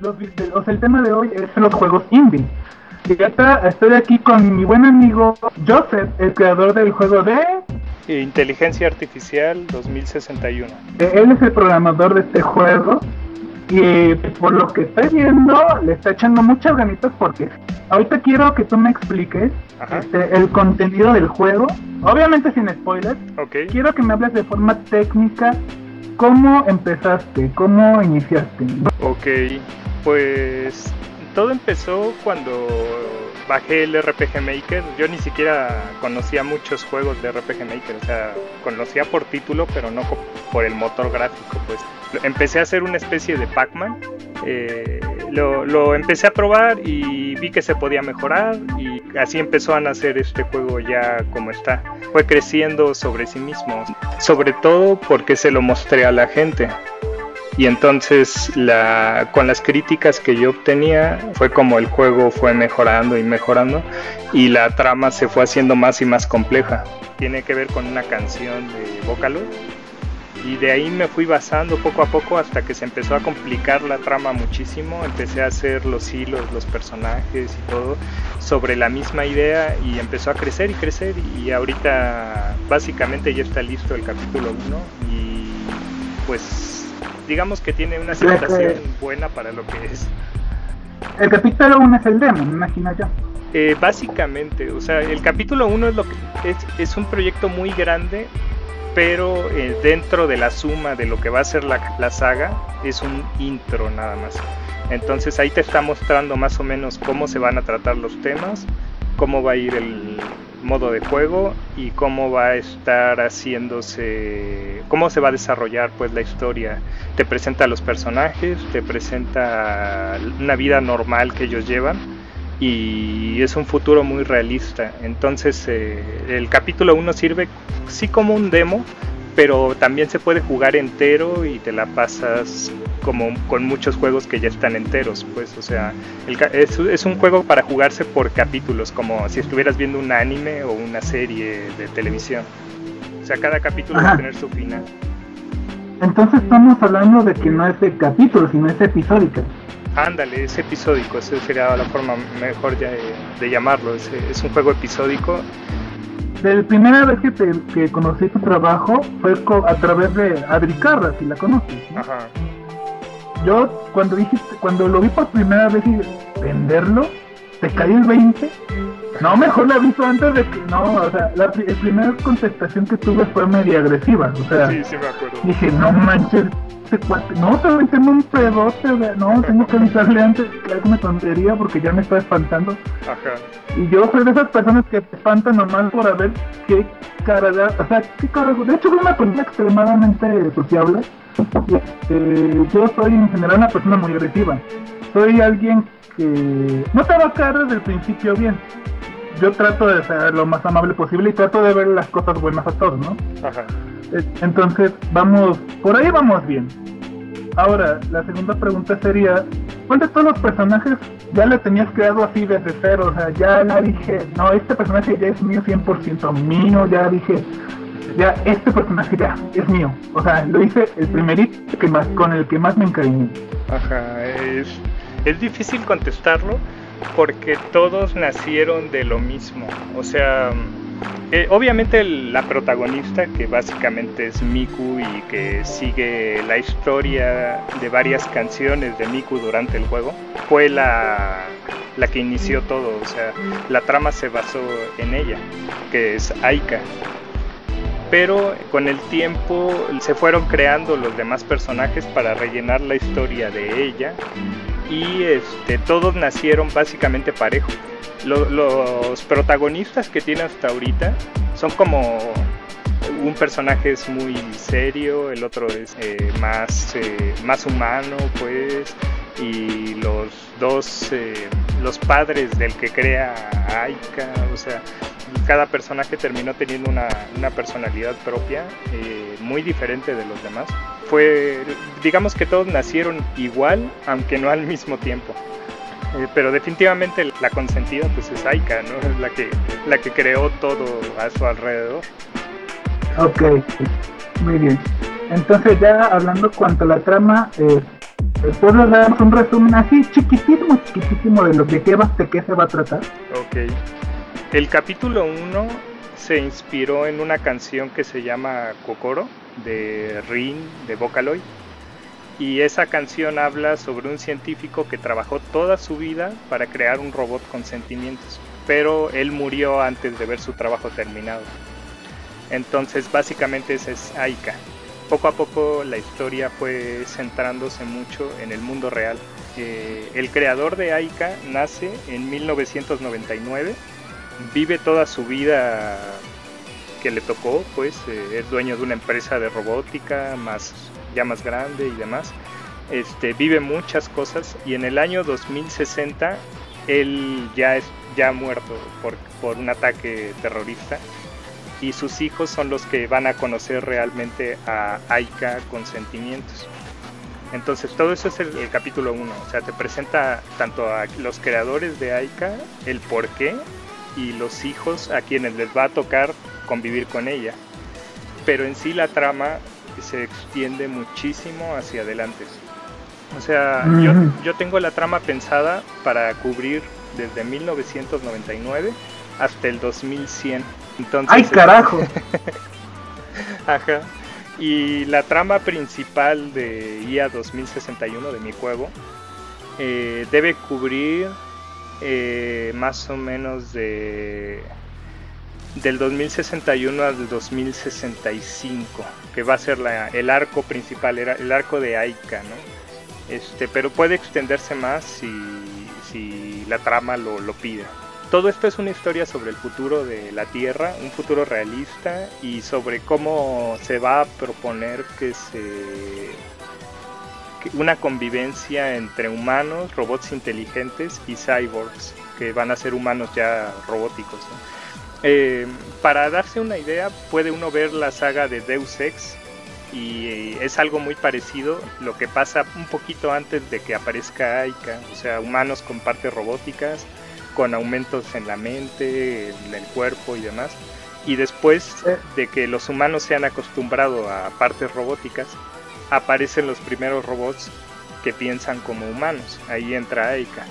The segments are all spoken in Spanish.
los, o sea, el tema de hoy es los juegos indie. Y ahora estoy aquí con mi buen amigo Joseph, el creador del juego de Inteligencia Artificial 2061. Eh, él es el programador de este juego y por lo que estoy viendo le está echando muchas ganitas porque ahorita quiero que tú me expliques este, el contenido del juego, obviamente sin spoilers. Okay. Quiero que me hables de forma técnica cómo empezaste, cómo iniciaste. Ok, pues todo empezó cuando bajé el RPG Maker. Yo ni siquiera conocía muchos juegos de RPG Maker, o sea, conocía por título, pero no por el motor gráfico, pues. Empecé a hacer una especie de Pac-Man. Eh, lo, lo, empecé a probar y vi que se podía mejorar y así empezó a nacer este juego ya como está. Fue creciendo sobre sí mismo, sobre todo porque se lo mostré a la gente y entonces la, con las críticas que yo obtenía fue como el juego fue mejorando y mejorando y la trama se fue haciendo más y más compleja. Tiene que ver con una canción de Vocaloid y de ahí me fui basando poco a poco hasta que se empezó a complicar la trama muchísimo, empecé a hacer los hilos, los personajes y todo sobre la misma idea y empezó a crecer y crecer y ahorita básicamente ya está listo el capítulo 1 y pues digamos que tiene una aceptación buena para lo que es. El capítulo 1 es el demo, me imagino yo. Eh, básicamente, o sea, el capítulo 1 es lo que es, es, un proyecto muy grande, pero eh, dentro de la suma de lo que va a ser la, la saga es un intro nada más. Entonces ahí te está mostrando más o menos cómo se van a tratar los temas, cómo va a ir el, modo de juego y cómo va a estar haciéndose, cómo se va a desarrollar pues la historia. Te presenta a los personajes, te presenta una vida normal que ellos llevan y es un futuro muy realista. Entonces eh, el capítulo 1 sirve sí como un demo, pero también se puede jugar entero y te la pasas como con muchos juegos que ya están enteros, pues, o sea, es, es, un juego para jugarse por capítulos, como si estuvieras viendo un anime o una serie de televisión. O sea, cada capítulo va a tener su final. Entonces estamos hablando de que no es de capítulos, sino es episódico. Ándale, es episódico, esa sería la forma mejor de, de llamarlo, es, es, un juego episódico. La primera vez que, te, que conocí tu trabajo fue a través de Adri Carras, si la conoces. Ajá yo cuando dijiste, cuando lo vi por primera vez y venderlo, te caí el 20. No, mejor la aviso antes de que. No, o sea, la, primera contestación que tuve fue media agresiva. O sea, sí, sí me acuerdo. dije, no manches, cuate. No, un pedote. No, tengo que avisarle antes que haga una tontería porque ya me está espantando. Ajá. Y yo soy de esas personas que espantan nomás por ver qué cara de. O sea, qué cara. De hecho, soy una persona extremadamente sociable. Este, yo soy en general una persona muy agresiva. Soy alguien que no te va a caer desde el principio bien. Yo trato de ser lo más amable posible y trato de ver las cosas buenas a todos, ¿no? Ajá. Entonces, vamos, por ahí vamos bien. Ahora, la segunda pregunta sería, ¿cuál todos los personajes ya lo tenías creado así desde cero? O sea, ya la dije, no, este personaje ya es mío 100% mío, ya dije, ya este personaje ya es mío. O sea, lo hice el primerito que más, con el que más me encariñé. Ajá, es, es difícil contestarlo porque todos nacieron de lo mismo. O sea, eh, obviamente la protagonista, que básicamente es Miku y que sigue la historia de varias canciones de Miku durante el juego, fue la, la que inició todo. O sea, la trama se basó en ella, que es Aika pero con el tiempo se fueron creando los demás personajes para rellenar la historia de ella y este, todos nacieron básicamente parejos. los protagonistas que tiene hasta ahorita son como un personaje es muy serio, el otro es eh, más, eh, más humano, pues, y los dos, eh, los padres del que crea Aika, o sea, cada personaje terminó teniendo una, una personalidad propia eh, muy diferente de los demás. Fue, digamos que todos nacieron igual, aunque no al mismo tiempo. Eh, pero definitivamente la consentida pues es Aika, ¿no? Es la que, la que creó todo a su alrededor. Ok, muy bien. Entonces ya hablando cuanto a la trama, eh, Después les damos un resumen así chiquitísimo, chiquitísimo de lo que va, de qué se va a tratar. Ok. El capítulo 1 se inspiró en una canción que se llama Kokoro de Rin de Vocaloid. Y esa canción habla sobre un científico que trabajó toda su vida para crear un robot con sentimientos, pero él murió antes de ver su trabajo terminado. Entonces básicamente ese es Aika. Poco a poco la historia fue centrándose mucho en el mundo real. Eh, el creador de Aika nace en 1999, vive toda su vida que le tocó, pues eh, es dueño de una empresa de robótica más ya más grande y demás. Este, vive muchas cosas y en el año 2060 él ya es ya muerto por, por un ataque terrorista y sus hijos son los que van a conocer realmente a Aika con sentimientos. Entonces todo eso es el, el capítulo 1, o sea, te presenta tanto a los creadores de Aika, el por qué y los hijos a quienes les va a tocar convivir con ella. Pero en sí la trama se extiende muchísimo hacia adelante. O sea, yo, yo tengo la trama pensada para cubrir desde 1999 hasta el 2100. Entonces, ¡Ay, carajo! Ajá. Y la trama principal de IA 2061 de mi juego eh, debe cubrir eh, más o menos de del 2061 al 2065, que va a ser la, el arco principal, el arco de Aika, ¿no? Este, pero puede extenderse más si, si la trama lo, lo pide. Todo esto es una historia sobre el futuro de la Tierra, un futuro realista y sobre cómo se va a proponer que se una convivencia entre humanos, robots inteligentes y cyborgs, que van a ser humanos ya robóticos. Eh, para darse una idea, puede uno ver la saga de Deus Ex y eh, es algo muy parecido lo que pasa un poquito antes de que aparezca Aika, o sea, humanos con partes robóticas, con aumentos en la mente, en el cuerpo y demás. Y después de que los humanos se han acostumbrado a partes robóticas, aparecen los primeros robots que piensan como humanos. Ahí entra Aika.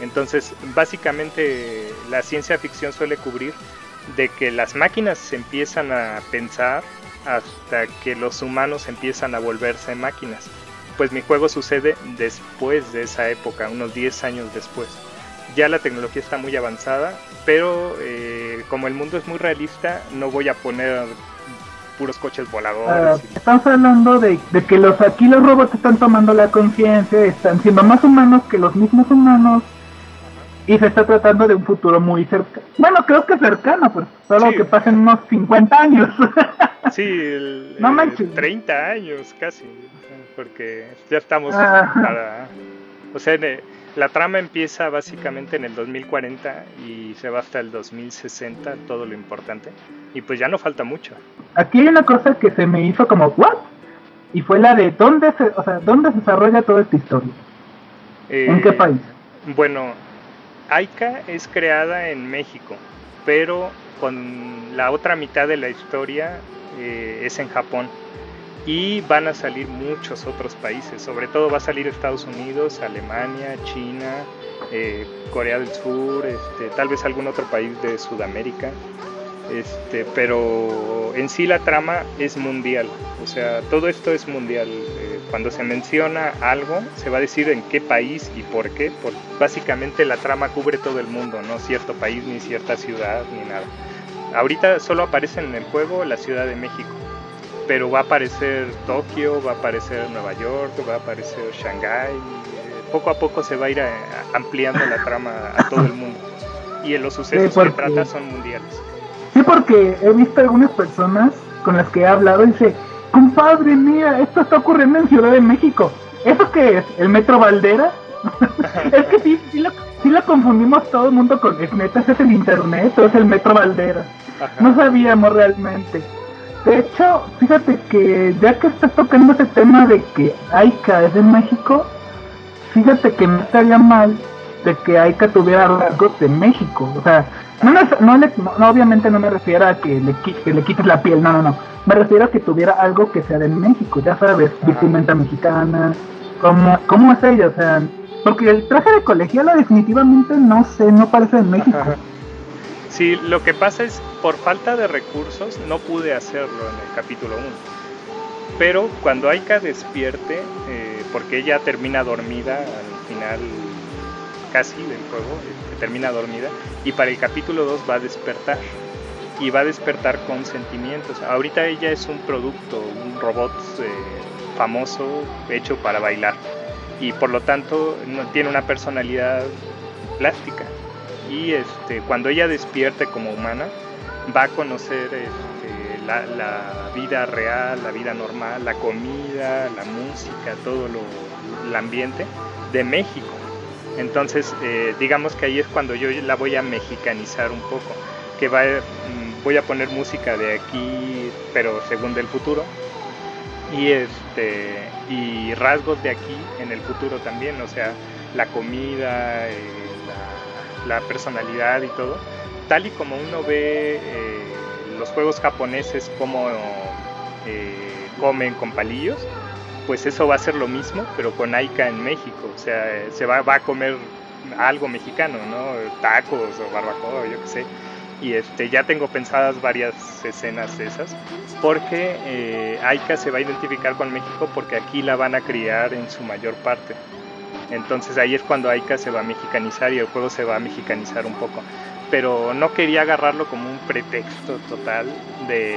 Entonces, básicamente la ciencia ficción suele cubrir de que las máquinas se empiezan a pensar hasta que los humanos empiezan a volverse máquinas. Pues mi juego sucede después de esa época, unos 10 años después. Ya la tecnología está muy avanzada, pero eh, como el mundo es muy realista, no voy a poner puros coches voladores. Uh, estamos hablando de, de, que los aquí los robots están tomando la conciencia, están siendo más humanos que los mismos humanos y se está tratando de un futuro muy cercano. Bueno, creo que cercano, pues solo sí. que pasen unos 50 años. sí, el, no manches. 30 años casi, porque ya estamos ah. para... O sea, la trama empieza básicamente en el 2040 y se va hasta el 2060, todo lo importante. Y pues ya no falta mucho. Aquí hay una cosa que se me hizo como, ¿what? Y fue la de dónde se, o sea, dónde se desarrolla toda esta historia. Eh, ¿En qué país? Bueno, Aika es creada en México, pero con la otra mitad de la historia eh, es en Japón. Y van a salir muchos otros países, sobre todo va a salir Estados Unidos, Alemania, China, eh, Corea del Sur, este, tal vez algún otro país de Sudamérica. Este, pero en sí la trama es mundial, o sea, todo esto es mundial. Eh, cuando se menciona algo, se va a decir en qué país y por qué. Porque básicamente la trama cubre todo el mundo, no cierto país, ni cierta ciudad, ni nada. Ahorita solo aparece en el juego la Ciudad de México, pero va a aparecer Tokio, va a aparecer Nueva York, va a aparecer Shanghái. Poco a poco se va a ir a, ampliando la trama a todo el mundo. Y en los sucesos que trata son mundiales. Sí, porque he visto algunas personas con las que he hablado y dice, compadre, mira, esto está ocurriendo en Ciudad de México. ¿Eso qué es? ¿El Metro Valdera? es que sí, sí lo, sí lo, confundimos todo el mundo con, es neta, es el internet o es el Metro Valdera. Ajá. No sabíamos realmente. De hecho, fíjate que ya que estás tocando ese tema de que Aika es de México, fíjate que no estaría mal de que Aika tuviera rasgos de México. O sea, no, no, no, no, obviamente no me refiero a que le, que le quites la piel, no, no, no. Me refiero a que tuviera algo que sea de México, ya sabes, vestimenta mexicana, cómo, cómo es ella, o sea, porque el traje de colegiala definitivamente no sé, no parece de México. Sí, lo que pasa es, por falta de recursos, no pude hacerlo en el capítulo 1. Pero cuando Aika despierte, eh, porque ella termina dormida al final casi del juego, eh, termina dormida, y para el capítulo 2 va a despertar. Y va a despertar con sentimientos. Ahorita ella es un producto, un robot eh, famoso hecho para bailar. Y por lo tanto no tiene una personalidad plástica. Y este, cuando ella despierte como humana, va a conocer este, la, vida real, la vida normal, la comida, la música, todo lo, el ambiente de México. Entonces, eh, digamos que ahí es cuando yo la voy a mexicanizar un poco, que va, mm, voy a poner música de aquí, pero según del futuro, y este y rasgos de aquí en el futuro también, o sea, la comida, eh, la, personalidad y todo, tal y como uno ve eh, los juegos japoneses como comen con palillos, pues eso va a ser lo mismo, pero con Aika en México. O sea, se va, va a comer algo mexicano, ¿no? Tacos o barbacoa, yo qué sé. Y este, ya tengo pensadas varias escenas esas, porque eh, Aika se va a identificar con México porque aquí la van a criar en su mayor parte. Entonces ahí es cuando Aika se va a mexicanizar y el juego se va a mexicanizar un poco. Pero no quería agarrarlo como un pretexto total de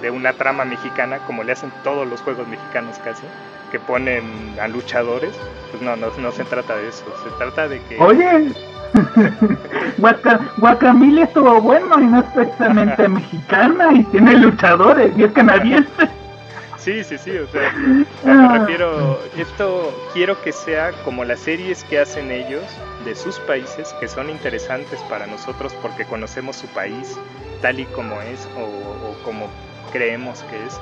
de una trama mexicana, como le hacen todos los juegos mexicanos casi, que ponen a luchadores, pues no, no, no se trata de eso, se trata de que... Oye, Guacamole estuvo bueno y no es precisamente mexicana y tiene luchadores y es canadiense. Sí, sí, sí, o sea, me refiero, esto quiero que sea como las series que hacen ellos de sus países, que son interesantes para nosotros porque conocemos su país tal y como es o, o como creemos que es.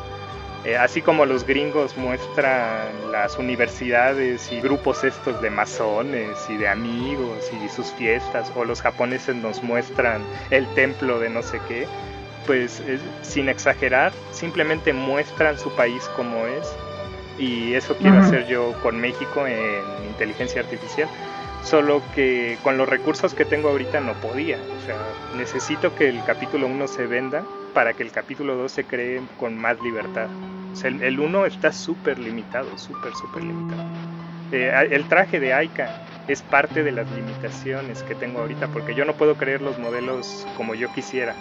Eh, así como los gringos muestran las universidades y grupos estos de masones y de amigos y sus fiestas, o los japoneses nos muestran el templo de no sé qué, pues sin exagerar, simplemente muestran su país como es. Y eso quiero hacer yo con México en inteligencia artificial solo que con los recursos que tengo ahorita no podía. O sea, necesito que el capítulo 1 se venda para que el capítulo 2 se cree con más libertad. O sea, el 1 está súper limitado, súper, súper limitado. Eh, el traje de Aika es parte de las limitaciones que tengo ahorita, porque yo no puedo creer los modelos como yo quisiera.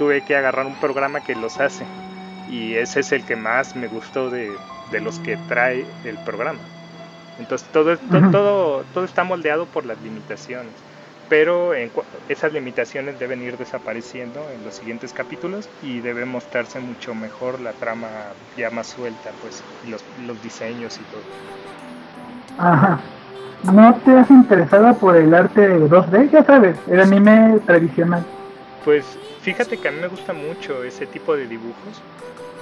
Tuve que agarrar un programa que los hace, y ese es el que más me gustó de, de los que trae el programa. Entonces todo, todo, todo, está moldeado por las limitaciones, pero esas limitaciones deben ir desapareciendo en los siguientes capítulos y debe mostrarse mucho mejor la trama ya más suelta, pues los, los diseños y todo. Ajá. ¿No te has interesado por el arte 2D? Ya sabes, el anime tradicional. Pues fíjate que a mí me gusta mucho ese tipo de dibujos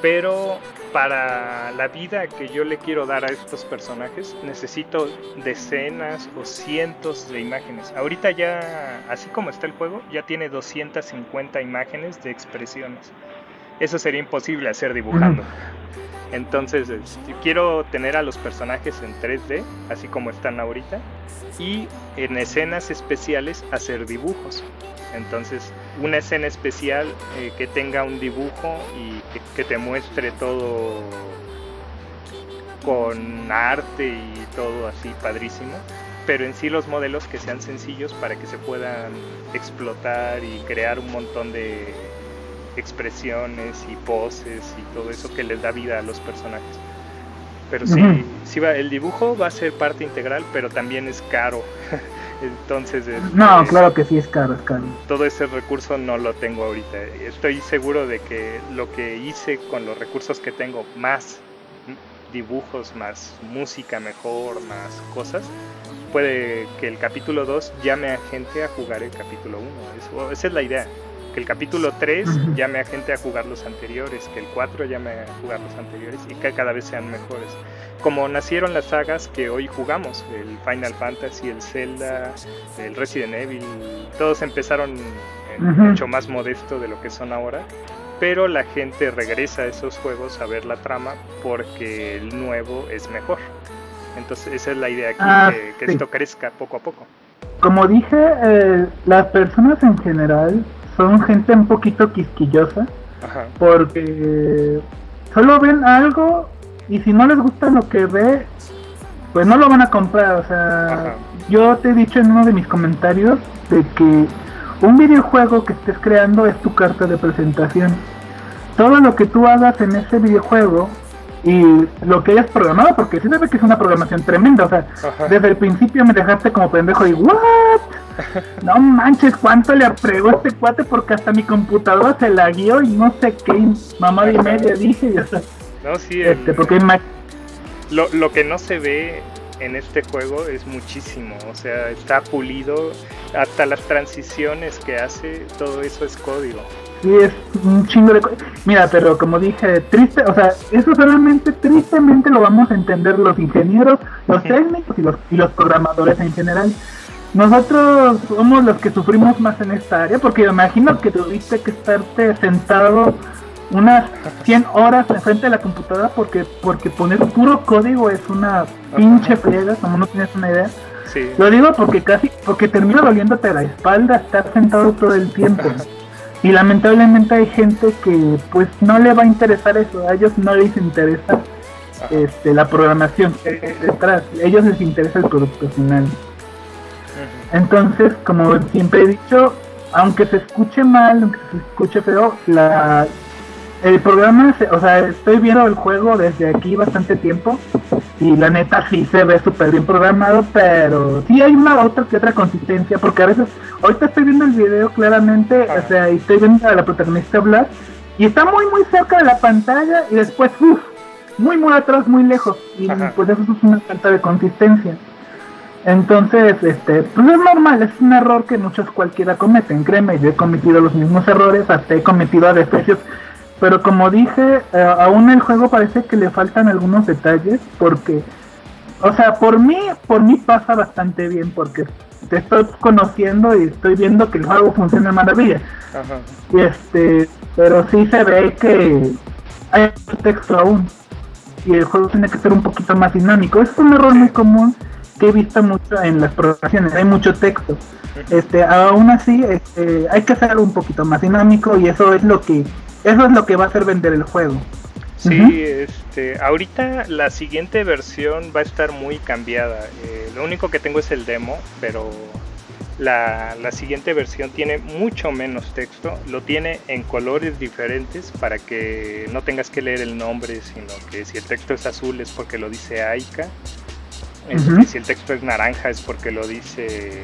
pero para la vida que yo le quiero dar a estos personajes necesito decenas o cientos de imágenes. Ahorita ya, así como está el juego, ya tiene 250 imágenes de expresiones. Eso sería imposible hacer dibujando. Entonces, este, quiero tener a los personajes en 3D, así como están ahorita, y en escenas especiales hacer dibujos. Entonces, una escena especial eh, que tenga un dibujo y que, te muestre todo con arte y todo así padrísimo, pero en sí los modelos que sean sencillos para que se puedan explotar y crear un montón de expresiones y poses y todo eso que les da vida a los personajes. Pero sí, sí va, el dibujo va a ser parte integral, pero también es caro. Entonces. no, claro que sí es caro, es caro. Todo ese recurso no lo tengo ahorita. Estoy seguro de que lo que hice con los recursos que tengo, más dibujos, más música mejor, más cosas, puede que el capítulo 2 llame a gente a jugar el capítulo 1. esa es la idea que el capítulo 3 llame a gente a jugar los anteriores, que el 4 llame a jugar los anteriores y que cada vez sean mejores. Como nacieron las sagas que hoy jugamos, el Final Fantasy, el Zelda, el Resident Evil, todos empezaron mucho más modesto de lo que son ahora, pero la gente regresa a esos juegos a ver la trama porque el nuevo es mejor. Entonces esa es la idea aquí, Ah, que, que sí. esto crezca poco a poco. Como dije, eh, las personas en general son gente un poquito quisquillosa Ajá. porque solo ven algo y si no les gusta lo que ve, pues no lo van a comprar. O sea, Ajá. yo te he dicho en uno de mis comentarios de que un videojuego que estés creando es tu carta de presentación. Todo lo que tú hagas en ese videojuego y lo que hayas programado, porque sí se ve que es una programación tremenda, o sea, Ajá. desde el principio me dejaste como pendejo y ¿what? No manches, cuánto le apregó este cuate porque hasta mi computadora se la guió y no sé qué mamá y media dije y No, sí, el- este, porque lo, lo que no se ve en este juego es muchísimo, o sea, está pulido, hasta las transiciones que hace, todo eso es código. Sí es un chingo de Mira, pero como dije, triste, o sea, eso solamente tristemente lo vamos a entender los ingenieros, los técnicos y los, y los programadores en general. Nosotros somos los que sufrimos más en esta área porque me imagino que tuviste que estarte sentado unas 100 horas enfrente de la computadora porque porque poner puro código es una pinche friega, como no tienes una idea. Sí, Lo digo porque casi, porque termina doliéndote la espalda estar sentado todo el tiempo. Y lamentablemente hay gente que pues no le va a interesar eso, a ellos no les interesa este, la programación que hay detrás, a ellos les interesa el producto final. Entonces, como siempre he dicho, aunque se escuche mal, aunque se escuche feo, la el programa, se- o sea, estoy viendo el juego desde aquí bastante tiempo y la neta sí se ve súper bien programado, pero sí hay una otra que otra consistencia, porque a veces, ahorita estoy viendo el video claramente, o sea, y estoy viendo a la protagonista hablar y está muy muy cerca de la pantalla y después, uff, muy muy atrás, muy lejos, y Ajá. pues eso es una falta de consistencia. Entonces, este, pues es normal, es un error que muchos cualquiera cometen, créeme, yo he cometido los mismos errores, hasta he cometido desprecios, pero como dije, eh, aún el juego parece que le faltan algunos detalles, porque, o sea, por mí, por mí pasa bastante bien, porque te estoy conociendo y estoy viendo que el juego funciona de maravilla, Ajá. y este, pero sí se ve que hay mucho texto aún, y el juego tiene que ser un poquito más dinámico, es un error muy común que he visto mucho en las programaciones, hay mucho texto. Este, aún así, este, hay que hacerlo un poquito más dinámico y eso es lo que eso es lo que va a hacer vender el juego. Sí, este, ahorita la siguiente versión va a estar muy cambiada. Eh, lo único que tengo es el demo, pero la, la siguiente versión tiene mucho menos texto. Lo tiene en colores diferentes para que no tengas que leer el nombre, sino que si el texto es azul es porque lo dice Aika. Ujú. Si el texto es naranja es porque lo dice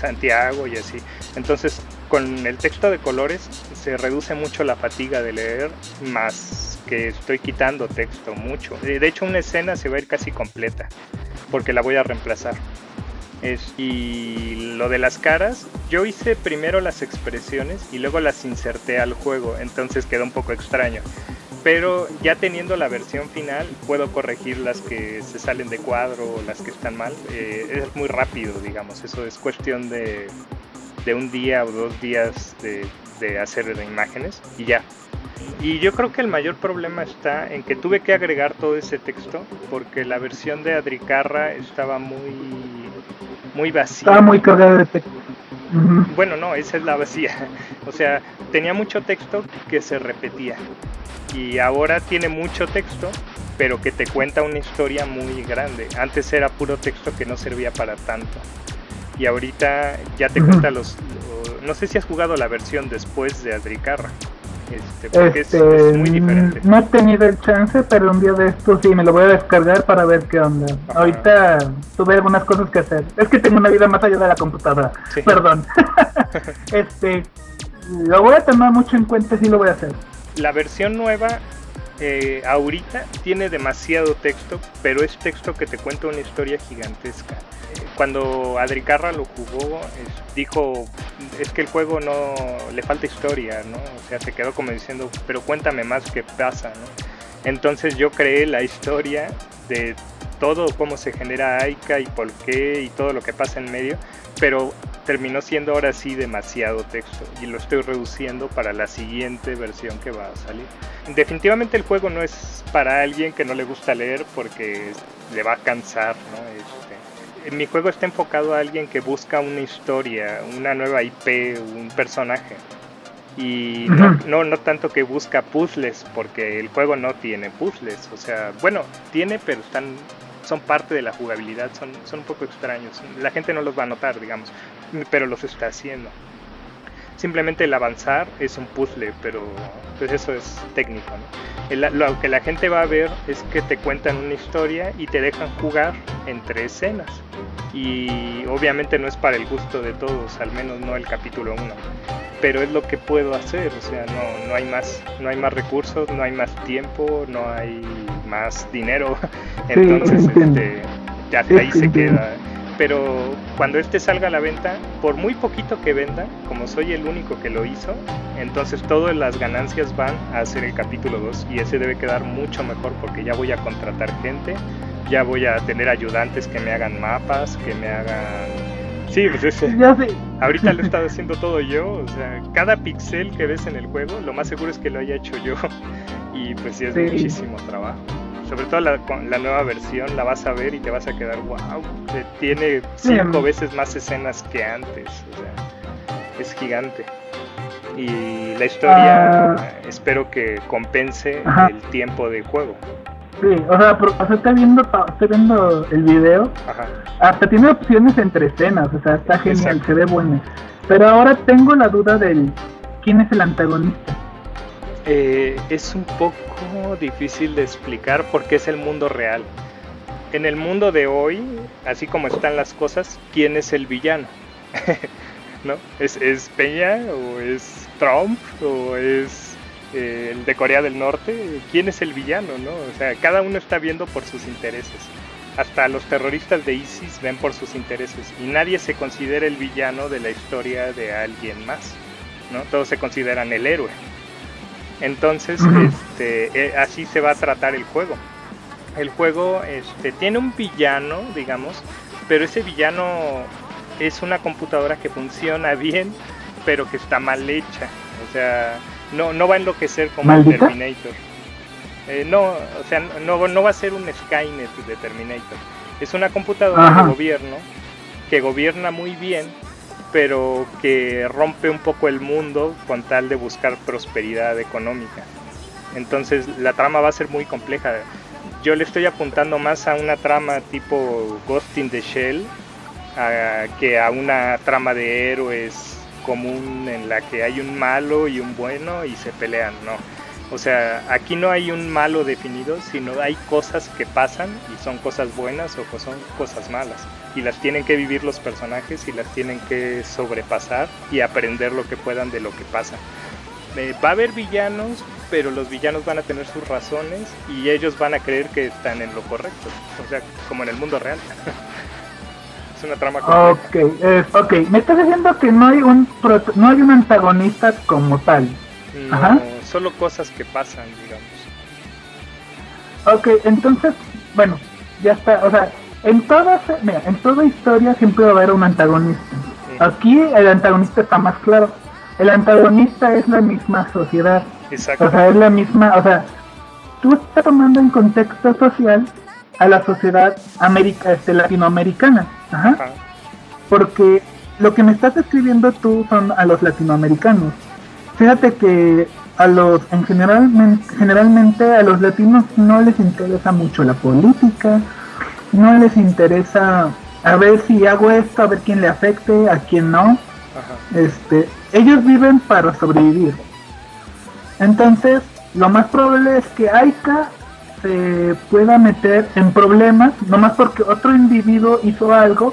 Santiago y así. Entonces, con el texto de colores se reduce mucho la fatiga de leer, más que estoy quitando texto mucho. Eh, De hecho, una escena se va a ir casi completa, porque la voy a reemplazar. Es, y lo de las caras, yo hice primero las expresiones y luego las inserté al juego, entonces quedó un poco extraño. Pero ya teniendo la versión final, puedo corregir las que se salen de cuadro o las que están mal. Eh, es muy rápido, digamos, eso es cuestión de, de un día o dos días de, de hacer imágenes y ya. Y yo creo que el mayor problema está en que tuve que agregar todo ese texto porque la versión de Adricarra estaba muy, muy vacía. Estaba muy cargado de texto. Bueno, no, esa es la vacía. O sea, tenía mucho texto que se repetía. Y ahora tiene mucho texto, pero que te cuenta una historia muy grande. Antes era puro texto que no servía para tanto. Y ahorita ya te cuenta los, lo- No sé si has jugado la versión después de Adricarra. Este, porque es- Este, es, muy diferente. no he tenido el chance, pero un día de esto sí me lo voy a descargar para ver qué onda. Ajá. Ahorita tuve algunas cosas que hacer. Es que tengo una vida más allá de la computadora. Sí. Perdón. este, lo voy a tomar mucho en cuenta si lo voy a hacer. La versión nueva eh, ahorita tiene demasiado texto, pero es texto que te cuenta una historia gigantesca. Cuando Adricarra lo jugó, es- dijo, es que el juego no le falta historia, ¿no? O sea, se quedó como diciendo, pero cuéntame más qué pasa, ¿no? Entonces yo creé la historia de todo cómo se genera Aika y por qué y todo lo que pasa en medio, pero terminó siendo ahora sí demasiado texto y lo estoy reduciendo para la siguiente versión que va a salir. Definitivamente el juego no es para alguien que no le gusta leer porque le va a cansar, ¿no? Este, mi juego está enfocado a alguien que busca una historia, una nueva IP, un personaje. Y no, no, tanto que busca puzzles, porque el juego no tiene puzzles. O sea, bueno, tiene, pero están son parte de la jugabilidad, son, son un poco extraños. La gente no los va a notar, digamos, pero los está haciendo. Simplemente el avanzar es un puzzle, pero pues eso es técnico. lo que la gente va a ver es que te cuentan una historia y te dejan jugar entre escenas. Y obviamente no es para el gusto de todos, al menos no el capítulo 1. Pero es lo que puedo hacer, o sea, no, no, hay más, no hay más recursos, no hay más tiempo, no hay más dinero. Entonces, este, ya ahí se queda pero cuando este salga a la venta, por muy poquito que venda, como soy el único que lo hizo, entonces todas las ganancias van a hacer el capítulo 2 y ese debe quedar mucho mejor porque ya voy a contratar gente, ya voy a tener ayudantes que me hagan mapas, que me hagan... Sí, pues ese... Ya sé. Ahorita lo he estado haciendo todo yo, o sea, cada pixel que ves en el juego, lo más seguro es que lo haya hecho yo y pues sí es muchísimo trabajo sobre todo la, la nueva versión, la vas a ver y te vas a quedar, wow, tiene cinco veces más escenas que antes, o sea, es gigante. Y la historia ah. espero que compense el tiempo de juego. Sí, o sea, o estoy viendo, estoy viendo el video, hasta tiene opciones entre escenas, o sea, está genial, se ve bueno. Pero ahora tengo la duda del quién es el antagonista. Eh, es un poco difícil de explicar porque es el mundo real. En el mundo de hoy, así como están las cosas, ¿quién es el villano? ¿No? ¿Es, Peña o es Trump o es eh, el de Corea del Norte? ¿Quién es el villano? ¿no? O sea, cada uno está viendo por sus intereses. Hasta los terroristas de ISIS ven por sus intereses y nadie se considera el villano de la historia de alguien más. ¿no? Todos se consideran el héroe. Entonces, este, eh, así se va a tratar el juego. El juego este, tiene un villano, digamos, pero ese villano es una computadora que funciona bien, pero que está mal hecha. O sea, no, no va a enloquecer como el Terminator. Eh, no, o sea, no, no va a ser un Skynet de Terminator. Es una computadora de gobierno que gobierna muy bien, pero que rompe un poco el mundo con tal de buscar prosperidad económica. Entonces la trama va a ser muy compleja. Yo le estoy apuntando más a una trama tipo Ghost in the Shell que a una trama de héroes común en la que hay un malo y un bueno y se pelean, no. O sea, aquí no hay un malo definido, sino hay cosas que pasan y son cosas buenas o son cosas malas y las tienen que vivir los personajes y las tienen que sobrepasar y aprender lo que puedan de lo que pasa. Eh, va a haber villanos, pero los villanos van a tener sus razones y ellos van a creer que están en lo correcto, o sea, como en el mundo real. es una trama compleja. Ok, ok, me estás diciendo que no hay un no hay un antagonista como tal. No, solo cosas que pasan, digamos. Ok, entonces, bueno, ya está, o sea, en toda, mira, en toda historia siempre va a haber un antagonista. Aquí el antagonista está más claro. El antagonista es la misma sociedad. Exacto. O sea, es la misma, o sea, tú estás tomando en contexto social a la sociedad america, este, latinoamericana. Ajá. Porque lo que me estás escribiendo tú son a los latinoamericanos. Fíjate que a los, en general, generalmente a los latinos no les interesa mucho la política, no les interesa a ver si hago esto, a ver quién le afecte, a quién no. Este, ellos viven para sobrevivir. Entonces, lo más probable es que Aika se pueda meter en problemas, nomás porque otro individuo hizo algo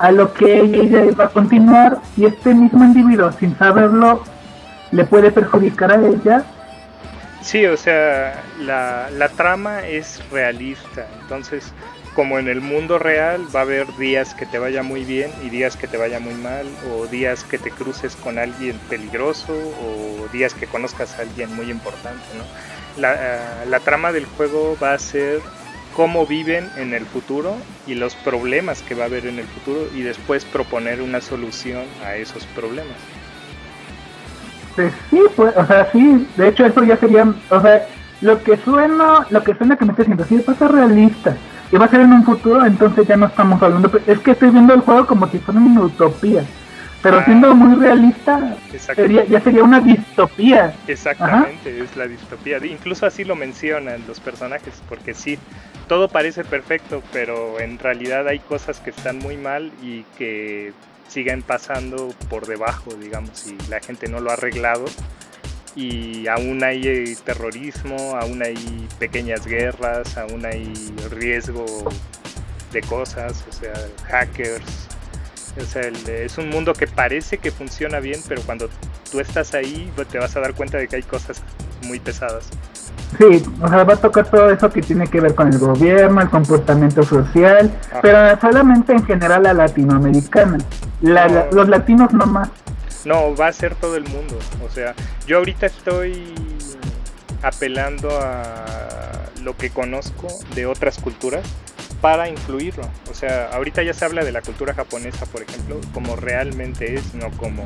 a lo que ella iba a continuar y este mismo individuo, sin saberlo, le puede perjudicar a ella. Sí, o sea, la, la trama es realista, entonces como en el mundo real va a haber días que te vaya muy bien y días que te vaya muy mal, o días que te cruces con alguien peligroso, o días que conozcas a alguien muy importante. ¿no? La, la trama del juego va a ser cómo viven en el futuro y los problemas que va a haber en el futuro y después proponer una solución a esos problemas. Pues sí, pues, o sea, sí, de hecho eso ya sería, o sea, lo que suena, lo que suena que me está diciendo, sí, pasa realista, y va a ser en un futuro, entonces ya no estamos hablando. Es que estoy viendo el juego como si fuera una utopía. Pero siendo muy realista, ya sería una distopía. Exactamente, es la distopía. Incluso así lo mencionan los personajes, porque sí, todo parece perfecto, pero en realidad hay cosas que están muy mal y que siguen pasando por debajo, digamos, y la gente no lo ha arreglado. Y aún hay eh, terrorismo, aún hay pequeñas guerras, aún hay riesgo de cosas, o sea, hackers, es un mundo que parece que funciona bien, pero cuando tú estás ahí pues, te vas a dar cuenta de que hay cosas muy pesadas. Sí, o sea, va a tocar todo eso que tiene que ver con el gobierno, el comportamiento social, pero solamente en general a latinoamericana. Los latinos no más. No, va a ser todo el mundo. O sea, yo ahorita estoy apelando a lo que conozco de otras culturas para incluirlo. O sea, ahorita ya se habla de la cultura japonesa, por ejemplo, como realmente es, no como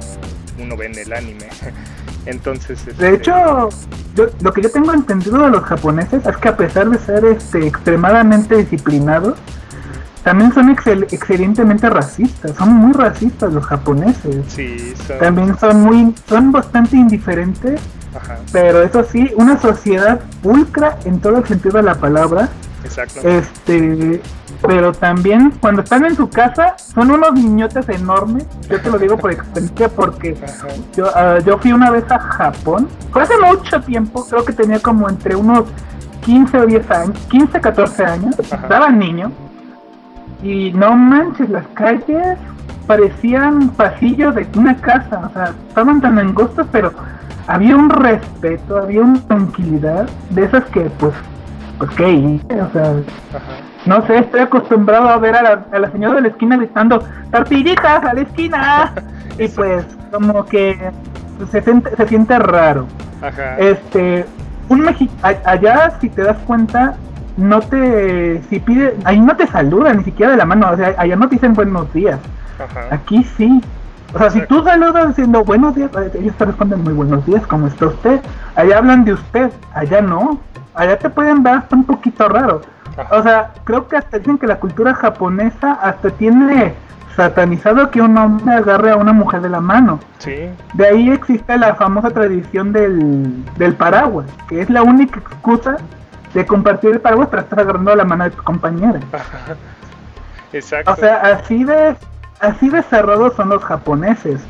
uno ve en el anime. Entonces, de este, hecho, lo que yo tengo entendido de los japoneses es que a pesar de ser este, extremadamente disciplinados, también son excelentemente racistas, son muy racistas los japoneses. Sí, También son muy, son bastante indiferentes, pero eso sí, una sociedad pulcra en todo el sentido de la palabra, Exacto. Este, pero también cuando están en su casa son unos niñotes enormes. Yo te lo digo por experiencia porque yo, ah, yo fui una vez a Japón. Fue hace mucho tiempo, creo que tenía como entre unos 15 o 10 años, 15, 14 años. Estaba niño. Y no manches, las calles parecían pasillos de una casa. O sea, estaban tan angostas, pero había un respeto, había una tranquilidad de esas que pues pues qué o sea, no sé, estoy acostumbrado a ver a la, a la señora de la esquina gritando, tortillitas a la esquina, y pues como que se siente, se siente raro. Ajá. Este, un allá si te das cuenta, no te, si pide, ahí no te saludan ni siquiera de la mano, o sea, allá no te dicen buenos días. Ajá. Aquí sí. O sea, si tú saludas diciendo buenos días, ellos te responden muy buenos días, ¿cómo está usted? Allá hablan de usted, allá no allá te pueden ver hasta un poquito raro. O sea, creo que hasta dicen que la cultura japonesa hasta tiene satanizado que un hombre agarre a una mujer de la mano. Sí. De ahí existe la famosa tradición del, del paraguas, que es la única excusa de compartir el paraguas para estar agarrando la mano de tu compañera. Exacto. O sea, así de, así de cerrados son los japoneses.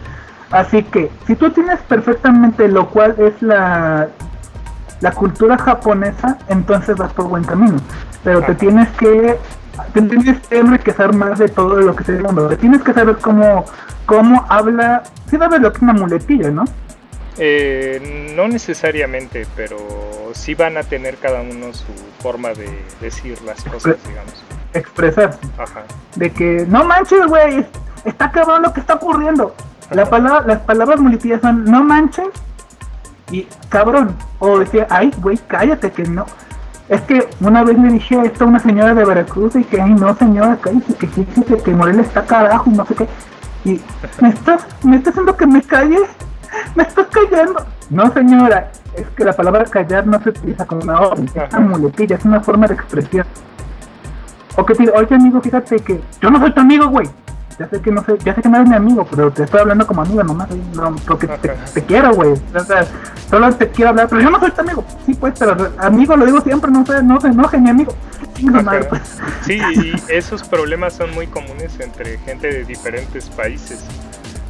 Así que, si tú tienes perfectamente lo cual es la la cultura japonesa, entonces vas por buen camino. Pero te tienes que te tienes que enriquecer más de todo lo que se mundo. Te tienes que saber cómo, cómo habla. Sí, ver lo que es una muletilla, ¿no? Eh, no necesariamente, pero sí van a tener cada uno su forma de decir las cosas, digamos. Expresarse. Ajá. De que, no manches, güey, está acabando lo que está ocurriendo. La palabra, las palabras muletillas son, no manches, y cabrón, o decía, ay, güey, cállate, que no. Es que una vez le dije esto a una señora de Veracruz y que, ay, no, señora, cállate, que que, que Morelia está carajo y no sé qué. Y, ¿me estás, me estás haciendo que me calles? ¿Me estás callando? No, señora, es que la palabra callar no se utiliza como una orden, es una muletilla, es una forma de expresión. O que te oye amigo, fíjate que yo no soy tu amigo, güey ya sé que no sé, ya sé que no eres mi amigo, pero te estoy hablando como amigo nomás, no, porque te, quiero, güey. O sea, solo te quiero hablar, pero yo no soy tu amigo. Sí, pues, pero amigo lo digo siempre, no se, no se enoje mi amigo. Pues. Sí, y esos problemas son muy comunes entre gente de diferentes países.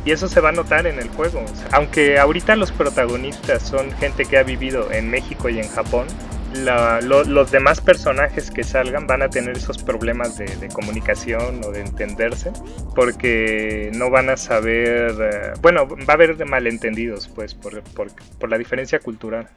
Y eso se va a notar en el juego. aunque ahorita los protagonistas son gente que ha vivido en México y en Japón, los demás personajes que salgan van a tener esos problemas de, comunicación o de entenderse porque no van a saber, eh, bueno, va a haber malentendidos pues por la diferencia cultural.